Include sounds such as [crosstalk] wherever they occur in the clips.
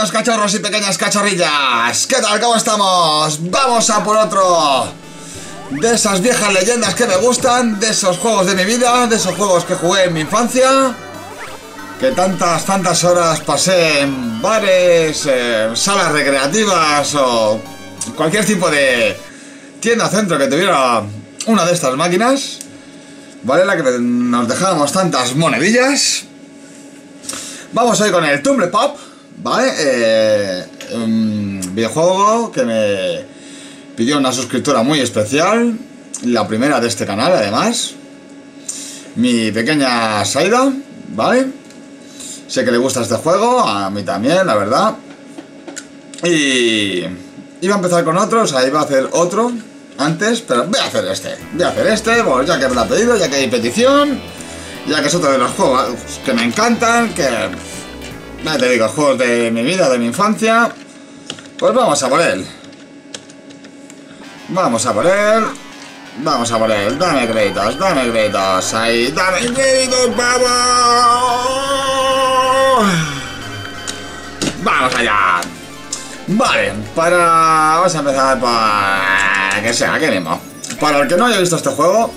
pequeños cachorros y pequeñas cachorrillas? ¿Qué tal? ¿Cómo estamos? Vamos a por otro de esas viejas leyendas que me gustan, de esos juegos de mi vida, de esos juegos que jugué en mi infancia, que tantas, tantas horas pasé en bares, salas recreativas o cualquier tipo de tienda centro que tuviera una de estas máquinas, ¿vale? La que nos dejábamos tantas monedillas. Vamos hoy con el Tumble Pop, ¿vale? Eh, un videojuego que me pidió una suscriptora muy especial, la primera de este canal además. Mi pequeña Saida, ¿vale? Sé que le gusta este juego, a mí también, la verdad. Y iba a empezar con otro, o sea, iba a hacer otro antes, pero voy a hacer este. Voy a hacer este, pues ya que me lo ha pedido, ya que hay petición ya que es otro de los juegos que me encantan, que ya te digo, juegos de mi vida, de mi infancia, pues vamos a por él. Vamos a por él. Vamos a por él. Dame créditos, dame créditos. Ahí, dame créditos, vamos. Vamos allá. Vale, para... Vamos a empezar por... Que sea, que mismo. Para el que no haya visto este juego,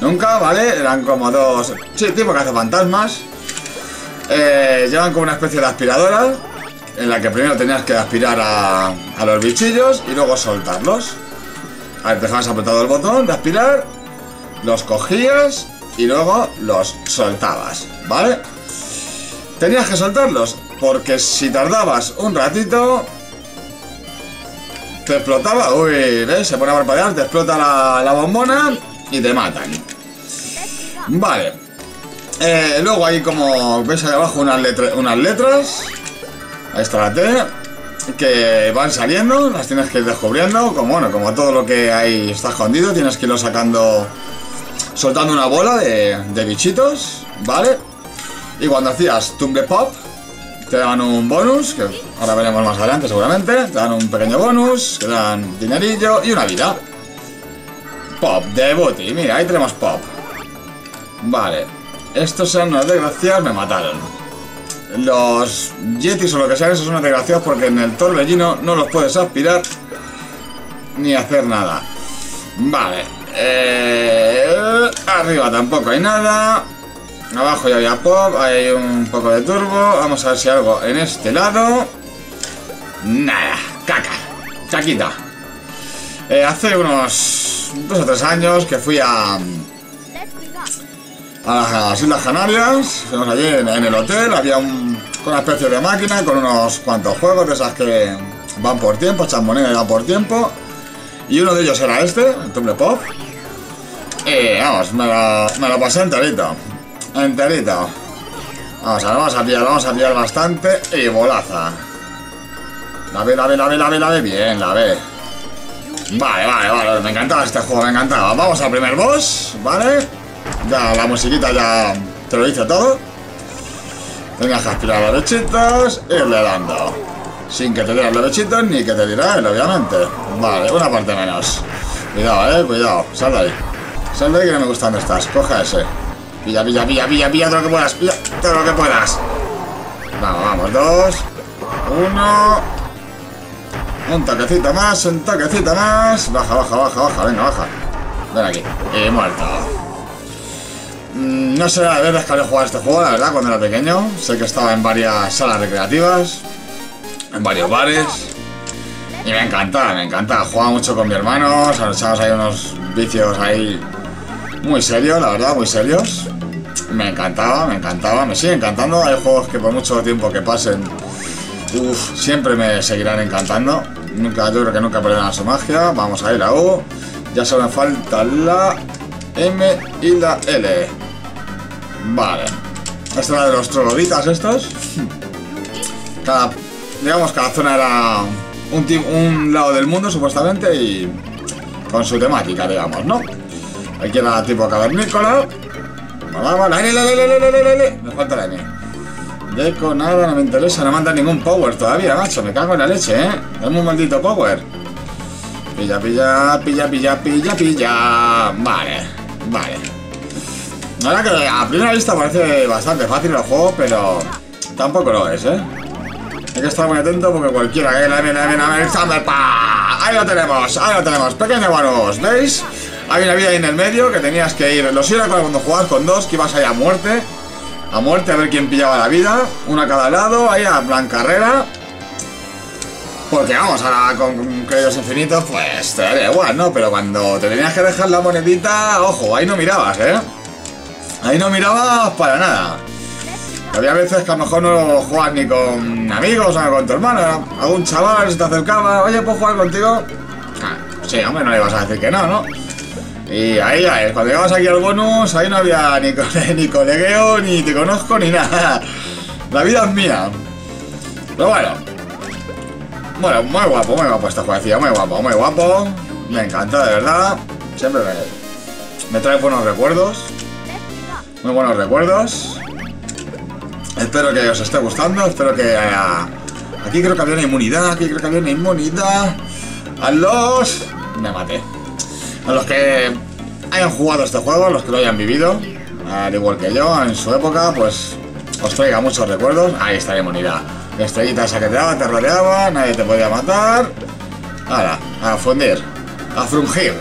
Nunca, ¿vale? Eran como dos... Sí, tipo hace fantasmas. Eh, llevan como una especie de aspiradora en la que primero tenías que aspirar a, los bichillos y luego soltarlos. A ver, dejabas apretado el botón de aspirar, los cogías y luego los soltabas, ¿vale? Tenías que soltarlos porque si tardabas un ratito te explotaba, uy, ¿ves? Se pone a parpadear, te explota la bombona y te matan. Vale. Eh, luego hay como, ves ahí abajo unas, unas letras. Ahí está la T. Que van saliendo, las tienes que ir descubriendo. Como bueno, como todo lo que hay está escondido, tienes que irlo sacando, soltando una bola de, de bichitos, ¿vale? Y cuando hacías Tumble Pop, te dan un bonus, que ahora veremos más adelante seguramente. Te dan un pequeño bonus, te dan dinerillo y una vida. Pop de booty. Mira, ahí tenemos pop. Vale. Estos son unos desgraciados, me mataron. Los yetis o lo que sea, esos son unos desgraciados porque en el torbellino no los puedes aspirar ni hacer nada. Vale. Eh, arriba tampoco hay nada. Abajo ya había pop, hay un poco de turbo. Vamos a ver si algo en este lado. Nada, caca. Caquita. Eh, hace unos dos o tres años que fui a, a las Islas Canarias, fuimos allí en, el hotel, había una especie de máquina con unos cuantos juegos de esas que van por tiempo, echan y van por tiempo. Y uno de ellos era este, el Tumble Pop. Y vamos, me lo, me lo pasé enterito. Enterito. Vamos a ver, vamos a pillar, vamos a pillar bastante. Y bolaza. La ve, la ve, la ve, la ve, la ve. Bien, la ve. Vale, vale, vale. Me encantaba este juego, me encantaba. Vamos al primer boss, ¿vale? Ya la musiquita ya te lo dice todo. Tenías que aspirar los bichitos, irle dando. Sin que te dieran los bichitos ni que te dieran obviamente. Vale, una parte menos. Cuidado, eh, cuidado. Sal de ahí. Sal de ahí que no me gustan estas. Coja ese. Pilla, pilla, pilla, pilla, pilla todo lo que puedas. Pilla todo lo que puedas. Vamos, vamos. Dos. Uno. Un toquecito más, un toquecito más. Baja, baja, baja, baja. Venga, baja. Ven aquí. He muerto. Mm, no sé la vez que había jugado este juego, la verdad, cuando era pequeño. Sé que estaba en varias salas recreativas, en varios bares. Y me encantaba, me encantaba. Jugaba mucho con mi hermano, echábamos ahí unos vicios ahí muy serios, la verdad, muy serios. Me encantaba, me encantaba, me sigue encantando. Hay juegos que por mucho tiempo que pasen, uf, siempre me seguirán encantando. Nunca, yo creo que nunca perderán su magia. Vamos a ir a U. Ya solo me falta la M y la L. Vale. Esta era de los troloditas estos. Cada, digamos, cada zona era un, lado del mundo, supuestamente, y con su temática, digamos, ¿no? Aquí era tipo cavernícola. Vale, vale, Me falta la N. Deco, nada, no me interesa, no manda ningún power todavía, macho. Me cago en la leche, ¿eh? Dame un maldito power. Pilla, pilla, pilla, pilla, pilla, pilla. Vale, vale. La verdad que a primera vista parece bastante fácil el juego, pero tampoco lo es, ¿eh? Hay que estar muy atento porque cualquiera que la viene, ¡pa! Ahí lo tenemos, ahí lo tenemos, pequeño bonus, ¿veis? Hay una vida ahí en el medio que tenías que ir. Los era cuando jugabas con dos, que ibas ahí a muerte. A muerte a ver quién pillaba la vida. Una a cada lado, ahí a plan carrera. Porque vamos, ahora con créditos infinitos, pues te daría igual, ¿no? Pero cuando te tenías que dejar la monedita, ojo, ahí no mirabas, ¿eh? Ahí no mirabas para nada. Había veces que a lo mejor no juegas ni con amigos o con tu hermano. Algún chaval se te acercaba, oye, ¿puedo jugar contigo? Ah, sí, hombre, no le vas a decir que no, ¿no? Y ahí, ahí, cuando llegabas aquí al bonus, ahí no había ni, [laughs] ni colegueo, ni te conozco, ni nada. La vida es mía. Pero bueno. Bueno, muy guapo, muy guapo esta jueguecilla, muy guapo, muy guapo. Me encanta, de verdad. Siempre me, me trae buenos recuerdos. Muy buenos recuerdos. Espero que os esté gustando, espero que haya... Aquí creo que había una inmunidad, aquí creo que había una inmunidad. A los... Me maté. A los que hayan jugado este juego, a los que lo hayan vivido, al igual que yo en su época, pues os traiga muchos recuerdos. Ahí está la inmunidad. Estrellita esa que te daba, te rodeaba, nadie te podía matar. Ahora, a fundir, a frungir.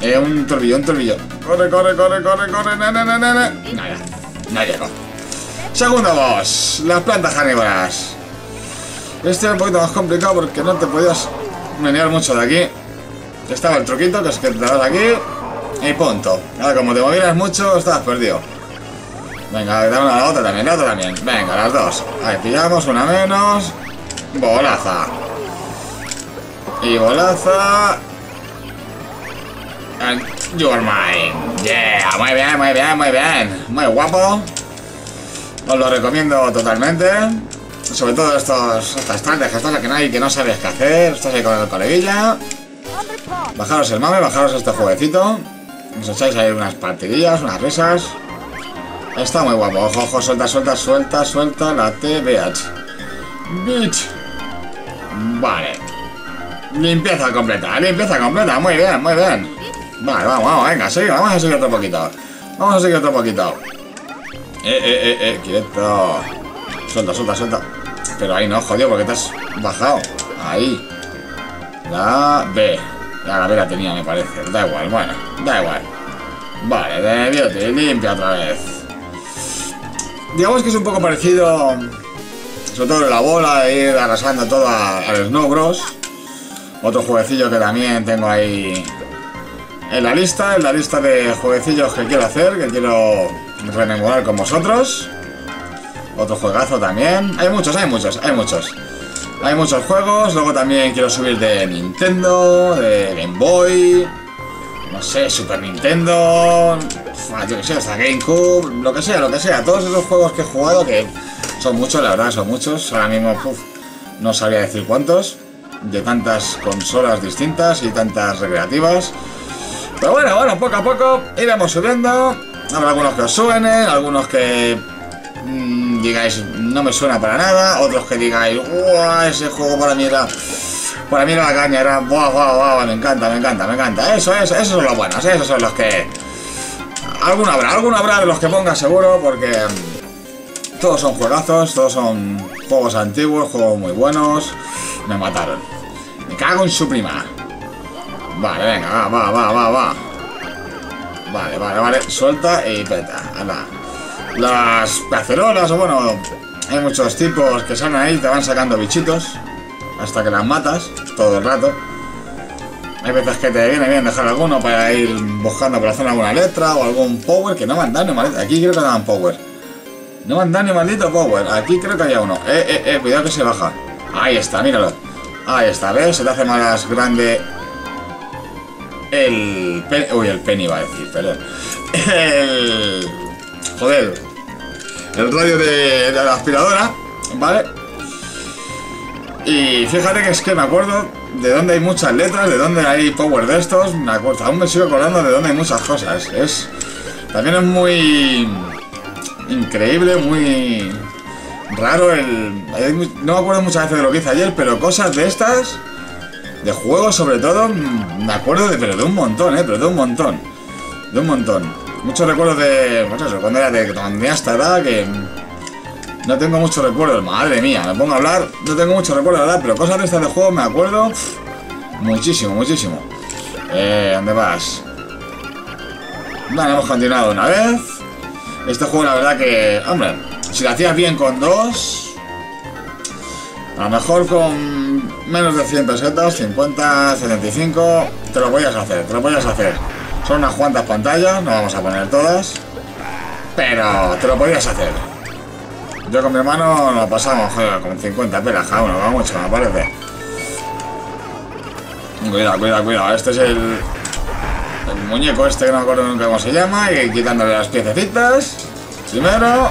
Eh, un torbillo, un. Corre, corre, corre, corre, corre, nene, nene, nene. Nada, no llegó. Segundo boss, las plantas carnívoras. Este es un poquito más complicado porque no te podías menear mucho de aquí. Estaba el truquito que es que te das aquí y punto. Ahora, como te movieras mucho, estabas perdido. Venga, dame una a la otra también, la otra también. Venga, las dos. Ahí pillamos una menos. Bolaza. Y bolaza. You're mine. Yeah, muy bien, muy bien, muy bien. Muy guapo. Os lo recomiendo totalmente. Sobre todo estos, estas estas que no hay, que no sabes qué hacer. Estás ahí con el coleguilla. Bajaros el mame, bajaros este jueguecito. Os echáis ahí unas partidillas, unas risas. Está muy guapo. Ojo, ojo, suelta, suelta, suelta, suelta la TBH. Bitch. Vale. Limpieza completa, limpieza completa. Muy bien, muy bien. Vale, vamos, vamos, venga, sigue, vamos a seguir otro poquito. Vamos a seguir otro poquito. Eh, eh, eh, eh, quieto. Suelta, suelta, suelta. Pero ahí no, jodido, porque te has bajado. Ahí. La B. Ya la B la tenía, me parece. Da igual, bueno, da igual. Vale, de beauty, limpia otra vez. Digamos que es un poco parecido, sobre todo la bola, ir arrasando todo al Snow Bros. Otro jueguecillo que también tengo ahí en la lista, en la lista de jueguecillos que quiero hacer, que quiero rememorar con vosotros. Otro juegazo también. Hay muchos, hay muchos, hay muchos. Hay muchos juegos, luego también quiero subir de Nintendo, de Game Boy, no sé, Super Nintendo, yo que sé, hasta GameCube, lo que sea, lo que sea. Todos esos juegos que he jugado, que son muchos, la verdad, son muchos. Ahora mismo no sabría decir cuántos, de tantas consolas distintas y tantas recreativas. Pero bueno, bueno, poco a poco iremos subiendo. Habrá algunos que os suenen, algunos que mmm, digáis no me suena para nada, otros que digáis, ¡guau! Ese juego para mí era. Para mí era la caña, era ¡guau, guau, guau! Me encanta, me encanta, me encanta. Eso, eso, esos son los buenos, esos son los que. Alguno habrá, alguno habrá de los que ponga seguro, porque mm, todos son juegazos, todos son juegos antiguos, juegos muy buenos. Me mataron. Me cago en su prima. Vale, venga, va, va, va, va, va. Vale, vale, vale. Suelta y peta. Las cacerolas, o bueno, hay muchos tipos que salen ahí y te van sacando bichitos. Hasta que las matas todo el rato. Hay veces que te viene bien dejar alguno para ir buscando por zona alguna letra o algún power que no me han dado ni maldito. Aquí creo que dan power. No me han dado ni maldito power. Aquí creo que había uno. Eh, eh, eh, cuidado que se baja. Ahí está, míralo. Ahí está, ¿ves? Se te hace más grande el... Uy, el penny iba a decir, perdón. El... Joder. El radio de, de la aspiradora, ¿vale? Y fíjate que es que me acuerdo de dónde hay muchas letras, de dónde hay power de estos. Me acuerdo, aún me sigo acordando de dónde hay muchas cosas. Es... También es muy... Increíble, muy... Raro el... No me acuerdo muchas veces de lo que hice ayer, pero cosas de estas... De juegos sobre todo, me acuerdo de, pero de un montón, ¿eh? Pero de un montón. De un montón. Muchos recuerdos de, pues eso, cuando era de cuando tenía esta edad, que No tengo mucho recuerdo, madre mía, me pongo a hablar, no tengo mucho recuerdo, ¿verdad? Pero cosas de estas de juego me acuerdo muchísimo, muchísimo. Eh, ¿dónde vas? Vale, hemos continuado una vez. Este juego, la verdad que, hombre, si lo hacías bien con dos, a lo mejor con menos de 100 pesetas, 50, 75, te lo podías hacer, te lo podías hacer. Son unas cuantas pantallas, no vamos a poner todas, pero te lo podías hacer. Yo con mi hermano nos pasamos, con 50 pelas cada uno, va mucho, me parece. Cuidado, cuidado, cuidado. Este es el, el muñeco este que no me acuerdo nunca cómo se llama. Y quitándole las piececitas. Primero.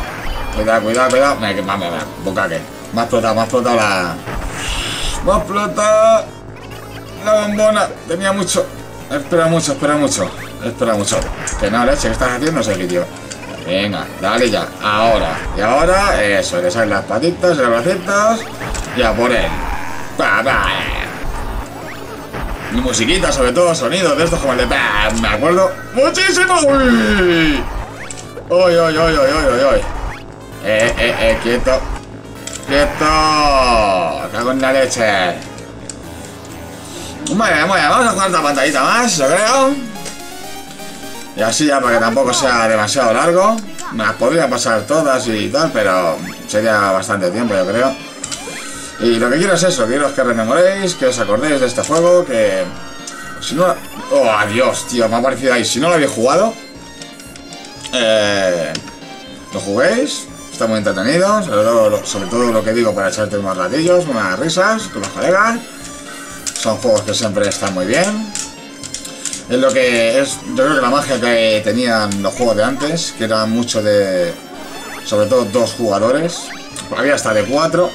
Cuidado, cuidado, cuidado. Mira, que mame, boca que. Me ha explotado, me ha explotado la. Me ha explotado la bombona. Tenía mucho. Espera mucho, espera mucho. Espera mucho. Que no, leche, ¿qué estás haciendo ese tío? Venga, dale ya. Ahora. Y ahora, eso, le salen las patitas, los bracitos. Ya por él. Pa, pa. Musiquita, sobre todo, sonidos de estos como el de pa, Me acuerdo muchísimo. Uy. Uy, uy, uy, uy, uy, uy. Eh, eh, eh, quieto. Quieto. Cago en la leche. Vale, vale, vamos a jugar otra pantallita más, yo creo. Y así ya para que tampoco sea demasiado largo. Me las podría pasar todas y tal, pero sería bastante tiempo, yo creo. Y lo que quiero es eso, quiero que rememoréis, que os acordéis de este juego, que... Si no... Oh, adiós, tío, me ha parecido ahí. Si no lo habéis jugado... Eh, lo juguéis, está muy entretenido, sobre todo, lo que digo para echarte unos ratillos, unas risas con los colegas. Son juegos que siempre están muy bien. Es lo que es, yo creo que la magia que tenían los juegos de antes, que era mucho de, sobre todo dos jugadores, había hasta de cuatro,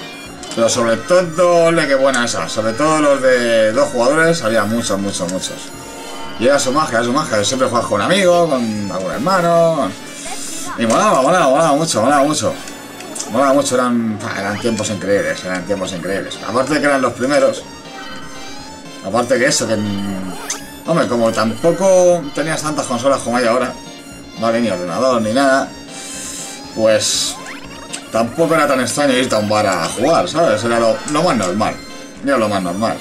pero sobre todo, le que buena esa, sobre todo los de dos jugadores, había muchos, muchos, muchos. Y era su magia, era su magia, siempre juegas con un amigo, con algún hermano, y molaba, molaba, molaba mucho, molaba mucho. Molaba mucho, eran, eran tiempos increíbles, eran tiempos increíbles. Aparte que eran los primeros, aparte que eso, que Hombre, como tampoco tenías tantas consolas como hay ahora, vale, ni ordenador ni nada, pues tampoco era tan extraño irte a un bar a jugar, ¿sabes? Era lo, más normal, era lo más normal.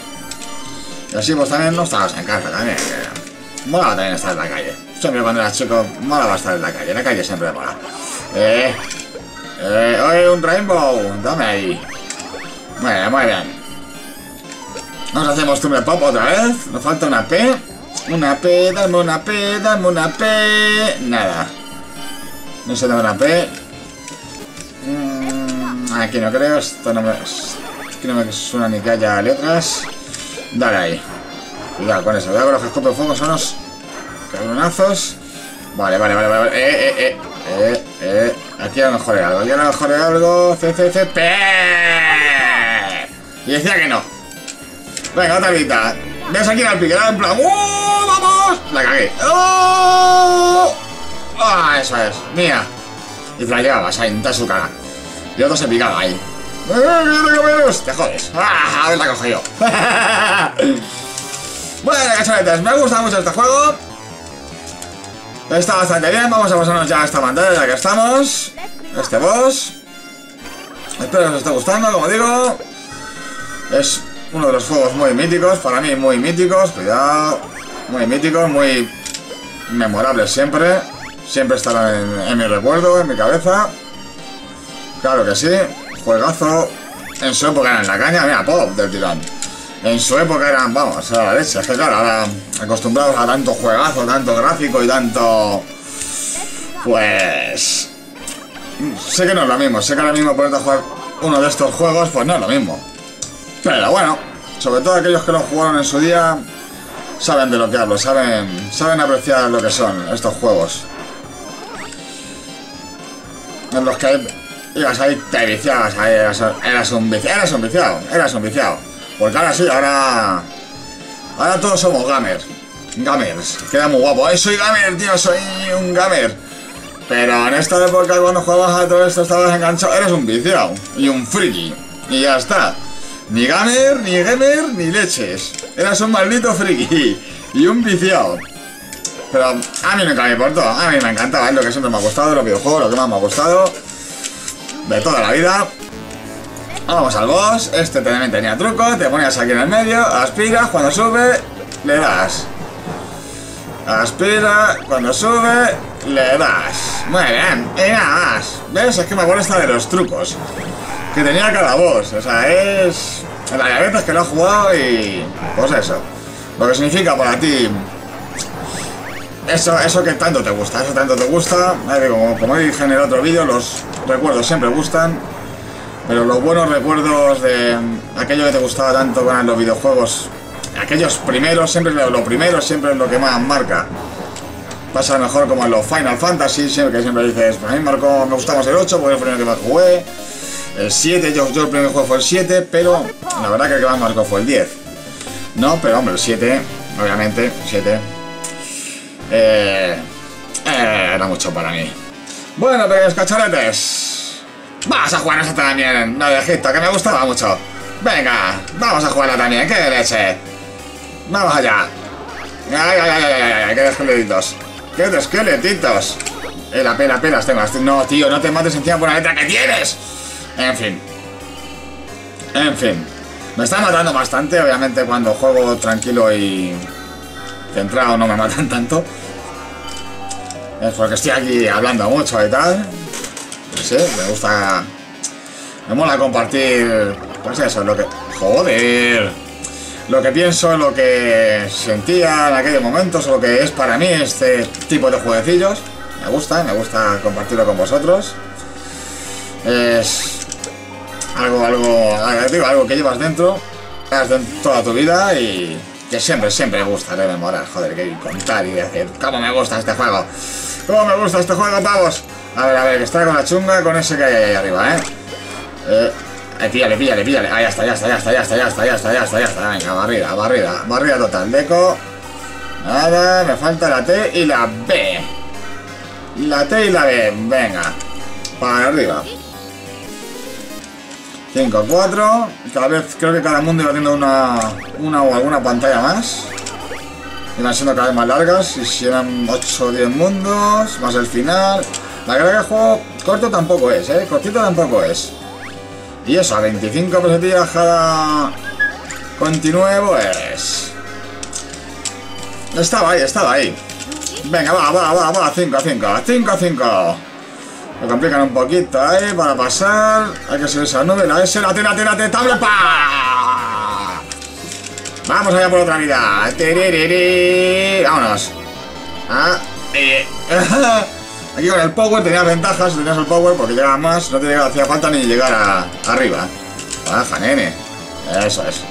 Y así pues también no estabas en casa también, que mola también estar en la calle. Siempre cuando eras chico, mola estar en la calle, la calle siempre mola. Eh, eh, oye, un rainbow, dame ahí. Muy bien, muy bien. Nos hacemos tumbe pop otra vez, nos falta una P. Una P, dame una P, dame una P. Nada. No se da una P. Mm, aquí no creo, esto no me. Aquí no me suena ni que haya letras. Dale ahí. Cuidado con eso, cuidado con los que escopen fuego, son los cabronazos. Vale, vale, vale, vale. Eh, eh, eh. Eh, eh. Aquí a lo mejor algo, aquí a lo mejor algo. C, C, C, P. Y decía que no. Venga, otra vida. Ves aquí al piquear en plan. ¡Uh! La cagué. ¡Oh! ¡Ah! Eso es. Mía. Y te la llevabas ahí, en su cara. Y otro se picaba ahí. ¡Eh, te jodes. ¡Ah! A ver la cojo yo. [laughs] bueno, cachonetes, me gusta mucho este juego. Está bastante bien. Vamos a pasarnos ya a esta pantalla ya que estamos. Este boss. Espero que os esté gustando, como digo. Es uno de los juegos muy míticos, para mí muy míticos. Cuidado. Muy míticos, muy memorables siempre. Siempre estarán en, mi recuerdo, en mi cabeza. Claro que sí. Juegazo. En su época eran la caña, mira, pop del tirón. En su época eran, vamos, a la leche. Es claro, ahora acostumbrados a tanto juegazo, tanto gráfico y tanto... Pues... Sé que no es lo mismo. Sé que ahora mismo ponerte a jugar uno de estos juegos, pues no es lo mismo. Pero bueno, sobre todo aquellos que lo jugaron en su día, saben de lo que hablo, saben, saben apreciar lo que son estos juegos. En los que ibas ahí, te viciabas, ahí eras, un viciado, eras un viciado, eras un viciado. Porque ahora sí, ahora... Ahora todos somos gamers. Gamers. Queda muy guapo. ¡Ay, soy gamer, tío! Soy un gamer. Pero en esta época cuando jugabas a todo esto estabas enganchado, eres un viciado. Y un friki. Y ya está. Ni gamer, ni gamer, ni leches. Eras un maldito friki y un viciado. Pero a mí nunca me importó, a mí me encantaba, es lo que siempre me ha gustado, los videojuegos, lo que más me ha gustado. de toda la vida. Vamos al boss. Este también tenía truco. Te ponías aquí en el medio, aspiras, cuando sube, le das. Aspira, cuando sube, le das. Muy bien, y nada más. ¿Ves? Es que me acuerdo de los trucos que tenía cada boss. O sea, es. La veces que lo he jugado y. Pues eso. Lo que significa para ti. Eso, eso que tanto te gusta, eso tanto te gusta. Como, como dije en el otro vídeo, los recuerdos siempre gustan. Pero los buenos recuerdos de aquello que te gustaba tanto con los videojuegos, aquellos primeros, siempre lo primero, siempre es lo que más marca. Pasa mejor como en los Final Fantasy, siempre que siempre dices, a mí marcó, me gustaba más el 8 porque fue el primero que más jugué. El 7, yo, yo el primer juego fue el 7, pero la verdad que el que más marcó fue el 10. No, pero hombre, el 7, obviamente, 7. Eh, era mucho para mí. Bueno, pequeños cacharetes. Vamos a jugar esta también, no de Egipto, que me gustaba mucho. Venga, vamos a jugarla también, qué leche. Vamos allá. Ay, ay, ay, ay, ay, qué esqueletitos. Qué esqueletitos. Eh, la pena, penas tengo. No, tío, no te mates encima por la letra que tienes. En fin. En fin. Me está matando bastante, obviamente cuando juego tranquilo y centrado no me matan tanto. Es porque estoy aquí hablando mucho y tal. Sí, me gusta... Me mola compartir... Pues eso, lo que... ¡Joder! Lo que pienso, lo que sentía en aquellos momentos, lo que es para mí este tipo de jueguecillos. Me gusta, me gusta compartirlo con vosotros. Es algo, algo, algo, algo que llevas dentro, toda tu vida y que siempre, siempre me gusta rememorar, joder, que contar y decir, ¿cómo me gusta este juego? ¿Cómo me gusta este juego, pavos? A ver, a ver, que está con la chunga, con ese que hay ahí arriba, ¿eh? Eh, eh píllale, píllale, píllale. Ahí está, ya está, ya está, ya está, ya está, ya está, ya está, ya está. Venga, barrida, barrida, barrida total. Deco. Nada, me falta la T y la B. La T y la B, venga. Para arriba. 5, 4. Cada vez creo que cada mundo iba teniendo una, una o alguna pantalla más. Iban siendo cada vez más largas. Y si eran 8 o 10 mundos, más el final. La verdad que el juego corto tampoco es, ¿eh? Cortito tampoco es. Y eso, a 25 pesetillas cada continúe, pues... Estaba ahí, estaba ahí. Venga, va, va, va, va, 5 a 5, 5 a 5. Complican un poquito ahí para pasar. Hay que subirse a la nube. La S, la T, la T, la T, tabla. Vamos allá por otra vida. Vámonos. Ah, eh. [laughs] Aquí con el power tenías ventajas, tenías el power porque llegaba más, no te hacía falta ni llegar a, arriba. Baja, nene. Eso es.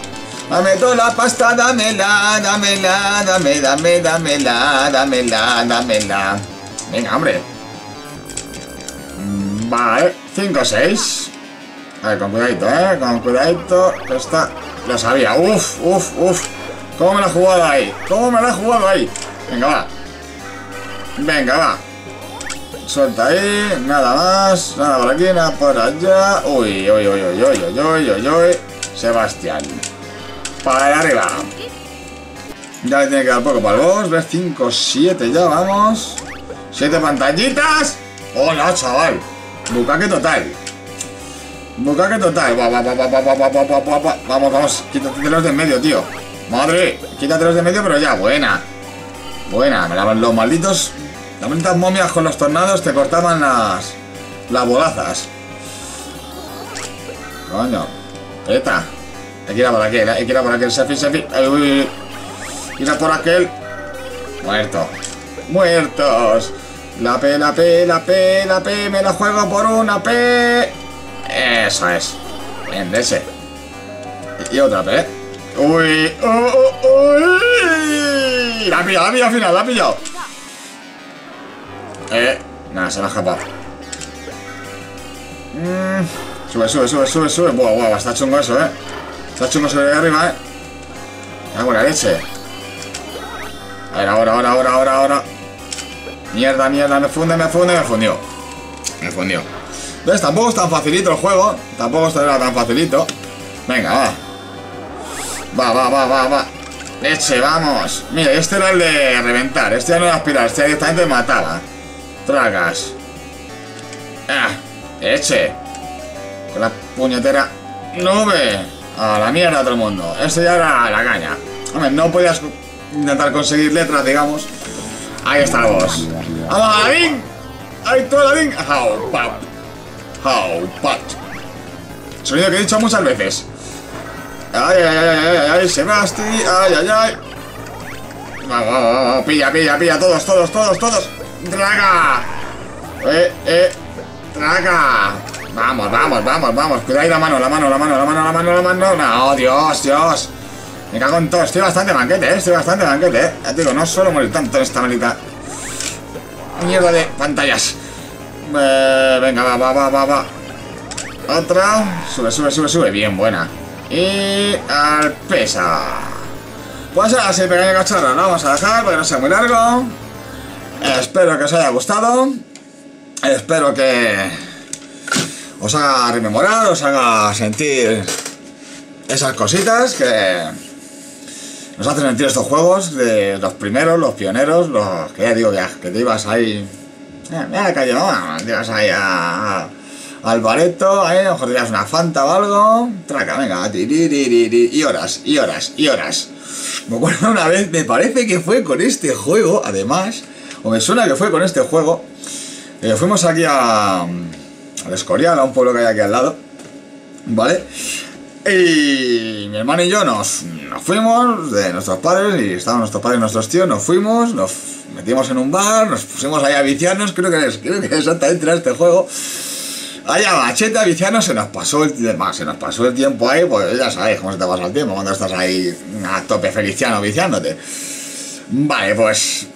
Dame toda la pasta, dámela, dámela, dame, dame, dámela, dámela, dámela. Venga, hombre. Vale, 5 6. A ver, con cuidadito, eh. Con cuidadito. Está. Lo sabía. Uf, uf, uf. ¿Cómo me la he jugado ahí? ¿Cómo me la he jugado ahí? Venga, va. Venga, va. Suelta ahí. Nada más. Nada por aquí, nada por allá. Uy, uy, uy, uy, uy, uy, uy, uy, uy. Sebastián. Para arriba. Ya le tiene que dar poco para el boss. Ver 5, 7 ya, vamos. 7 pantallitas. Hola, chaval. Bucaque total. Bucaque total. Vamos, vamos. Quítate los de en medio, tío. Madre. Quítate los de en medio, pero ya. Buena. Buena. Me lavan los malditos. Las malditas momias con los tornados te cortaban las... Las bolazas. Coño. Eta. Hay que ir a por aquel, hay que ir a por aquel. Sefi, Sefi. Uy, a por aquel. Muerto. Muertos. La P, la P, la P, la P, me la juego por una P. Eso es. Bien, de ese. Y otra P. Uy, uy, uy. La ha pillado, la ha pillado al final, la ha pillado. Eh, nada, se la ha escapado. Mm, sube, sube, sube, sube, sube. Buah, buah, está chungo eso, eh. Está chungo sobre arriba, eh. Ah, buena leche. A ver, ahora, ahora, ahora, ahora, ahora. Mierda, mierda, me funde, me funde, me fundió. Me fundió. ¿Ves? Tampoco es tan facilito el juego. Tampoco está tan facilito. Venga, va. Va, va, va, va, va. Leche, vamos. Mira, este era el de reventar. Este ya no era aspirar. Este directamente mataba. Tragas. Ah, leche. Que la puñetera nube. A la mierda todo el mundo. Esto ya era la caña. Hombre, no podías intentar conseguir letras, digamos. Ahí. ¡Vamos, Aladín! ¡Ahí tú, Aladín! ¡How, pap! ¡How, pat! Sonido que he dicho muchas veces. ¡Ay, ay, ay, ay, ay, ay! ¡Sebasti! ¡Ay, ay, ay! ¡Vamos, vamos, vamos! ¡Pilla, pilla, pilla! ¡Todos, todos, todos, todos! ¡Draga! ¡Eh, eh! ¡Draga! Vamos, vamos, vamos, vamos. Cuidado ahí la mano, la mano, la mano, la mano, la mano, la mano. No, Dios, Dios. Me cago en todo. Estoy bastante banquete, eh. Estoy bastante banquete, eh. Te digo, no suelo morir tanto en esta malita. Mierda de pantallas. Eh, venga, va, va, va, va, va. Otra. Sube, sube, sube, sube. Bien, buena. Y al pesa. Pues ahora sí, pequeño cachorro, lo vamos a dejar para que no sea muy largo. Espero que os haya gustado. Espero que os haga rememorar, os haga sentir esas cositas que nos hacen sentir estos juegos de los primeros, los pioneros, los que ya digo que, te ibas ahí. Eh, mira la calle, no, te ibas ahí a, al bareto, ahí, a lo mejor tenías una fanta o algo. Traca, venga, y horas, y horas, y horas. Me acuerdo una vez, me parece que fue con este juego, además, o me suena que fue con este juego. Eh, fuimos aquí a, al Escorial, a un pueblo que hay aquí al lado, ¿vale? Y mi hermano y yo nos, nos fuimos de nuestros padres, y estaban nuestros padres y nuestros tíos, nos fuimos, nos metimos en un bar, nos pusimos ahí a viciarnos, creo que, es, creo que exactamente era este juego. Allá machete a viciarnos, se nos pasó el se nos pasó el tiempo ahí, pues ya sabéis cómo se te pasa el tiempo cuando estás ahí a tope feliciano viciándote. Vale, pues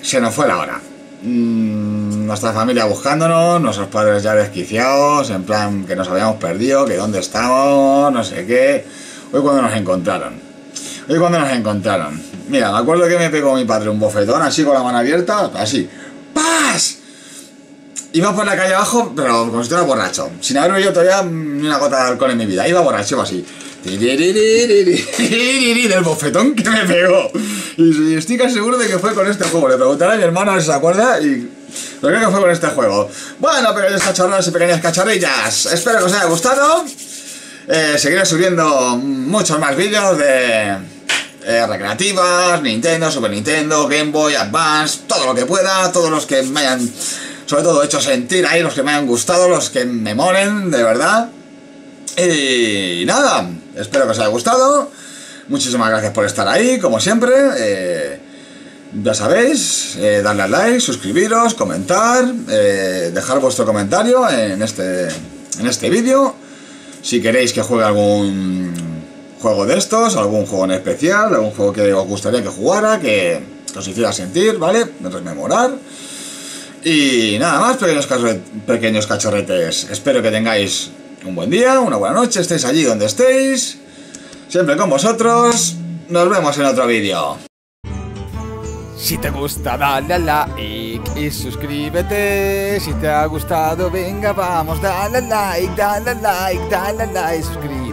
se nos fue la hora. Mm, nuestra familia buscándonos, nuestros padres ya desquiciados, en plan que nos habíamos perdido, que dónde estamos, no sé qué. Hoy cuando nos encontraron. Hoy cuando nos encontraron. Mira, me acuerdo que me pegó mi padre un bofetón así con la mano abierta, así. ¡Paz! Iba por la calle abajo, pero como si estuviera borracho. Sin haber bebido todavía ni una gota de alcohol en mi vida. Iba borracho así. Del bofetón que me pegó. Y estoy casi seguro de que fue con este juego. Le preguntaré a mi hermano si se acuerda y. Pero creo que fue con este juego. Bueno, pequeños cachorros y pequeñas cachorrillas. Espero que os haya gustado. Eh, seguiré subiendo muchos más vídeos de eh, recreativas, Nintendo, Super Nintendo, Game Boy, Advance, todo lo que pueda, todos los que me hayan, sobre todo, hecho sentir ahí, los que me hayan gustado, los que me molen, de verdad. Y nada, espero que os haya gustado. Muchísimas gracias por estar ahí, como siempre. Eh, ya sabéis, eh, darle al like, suscribiros, comentar, eh, dejar vuestro comentario en este, en este vídeo. Si queréis que juegue algún juego de estos, algún juego en especial, algún juego que os gustaría que jugara, que, os hiciera sentir, ¿vale? Rememorar. Y nada más, pequeños, pequeños cachorretes. Espero que tengáis un buen día, una buena noche, estéis allí donde estéis. Siempre con vosotros. Nos vemos en otro vídeo. Si te gusta dale a like y suscríbete Si te ha gustado venga vamos dale a like, dale a like, dale a like, suscríbete